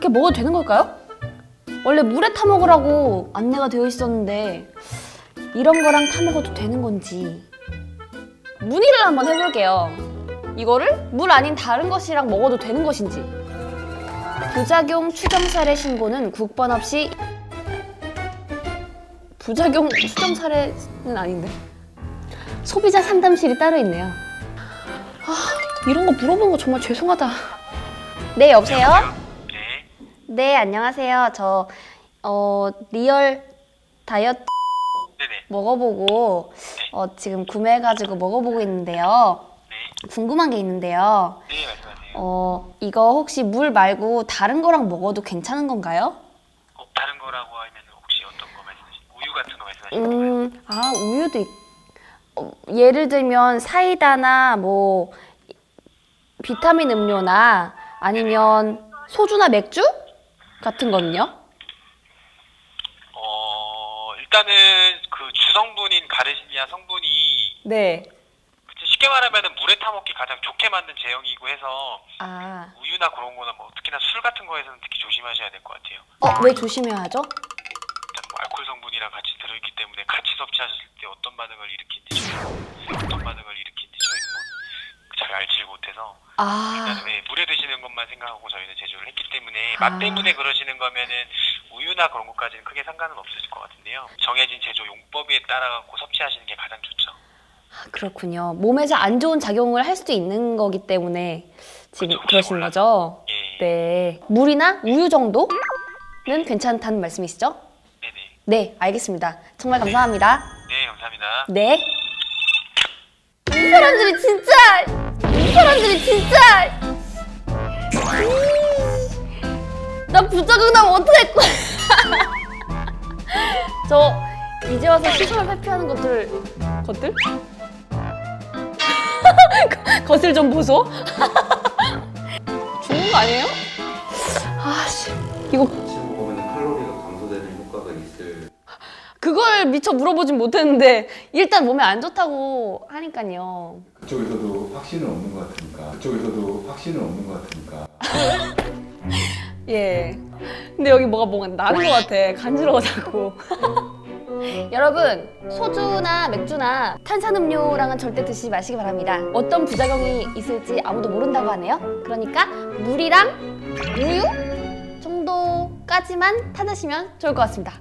이렇게 먹어도 되는 걸까요? 원래 물에 타 먹으라고 안내가 되어 있었는데 이런 거랑 타 먹어도 되는 건지 문의를 한번 해볼게요. 이거를 물 아닌 다른 것이랑 먹어도 되는 것인지 부작용 추정 사례 신고는 국번 없이 부작용 추정 사례는 아닌데 소비자 상담실이 따로 있네요. 아 이런 거 물어본 거 정말 죄송하다. 네 여보세요? 네. 네 안녕하세요. 저 어, 리얼 다이어트 네네. 먹어보고 어, 지금 구매해가지고 먹어보고 있는데요. 네. 궁금한 게 있는데요. 네, 말씀하세요. 어 이거 혹시 물 말고 다른 거랑 먹어도 괜찮은 건가요? 어, 다른 거라고 하면 혹시 어떤 거 말씀하시는 우유 같은 거 말씀하시는 거예요? 음, 아 우유도 있. 어, 예를 들면 사이다나 뭐 비타민 음료나 아니면 소주나 맥주 같은 거는요? 어, 일단은 그 주성분인 가르시니아 성분이 네. 그치, 쉽게 말하면 물에 타먹기 가장 좋게 만든 제형이고 해서 아, 우유나 그런 거나 뭐 특히나 술 같은 거에서는 특히 조심하셔야 될 것 같아요. 어 왜 조심해야 하죠? 일단 뭐 알코올 성분이랑 같이 들어있기 때문에 같이 섭취하셨을 때 어떤 반응을 일으키는지 저희는 어떤 반응을 일으키는지 저희는 뭐잘 알지 못해서 아, 생각하고 저희는 제조를 했기 때문에 아. 맛 때문에 그러시는 거면은 우유나 그런 것까지는 크게 상관은 없으실 것 같은데요. 정해진 제조 용법에 따라 갖고 섭취하시는 게 가장 좋죠. 그렇군요. 몸에서 안 좋은 작용을 할 수도 있는 거기 때문에 지금 그쵸, 그러시는 몰라. 거죠? 예. 네. 물이나 우유 정도는 괜찮다는 말씀이시죠? 네네. 네, 알겠습니다. 정말 감사합니다. 네, 감사합니다. 네. 이 사람들이 진짜! 이 사람들이 진짜! 나 부작용 나면 어떡할 거야! 저 이제 와서 시선을 회피하는 것들 것들? 것을 좀 보소? 죽는 거 아니에요? 아씨 이거 같이 먹으면 칼로리가 감소되는 효과가 있을 그걸 미처 물어보진 못했는데 일단 몸에 안 좋다고 하니까요. 그쪽에서도 확신은 없는 것 같으니까 그쪽에서도 확신은 없는 것 같으니까 예. 근데 여기 뭐가 뭔가 나는 것 같아. 간지러워 자꾸. 여러분 소주나 맥주나 탄산음료랑은 절대 드시지 마시기 바랍니다. 어떤 부작용이 있을지 아무도 모른다고 하네요. 그러니까 물이랑 우유 정도까지만 타드시면 좋을 것 같습니다.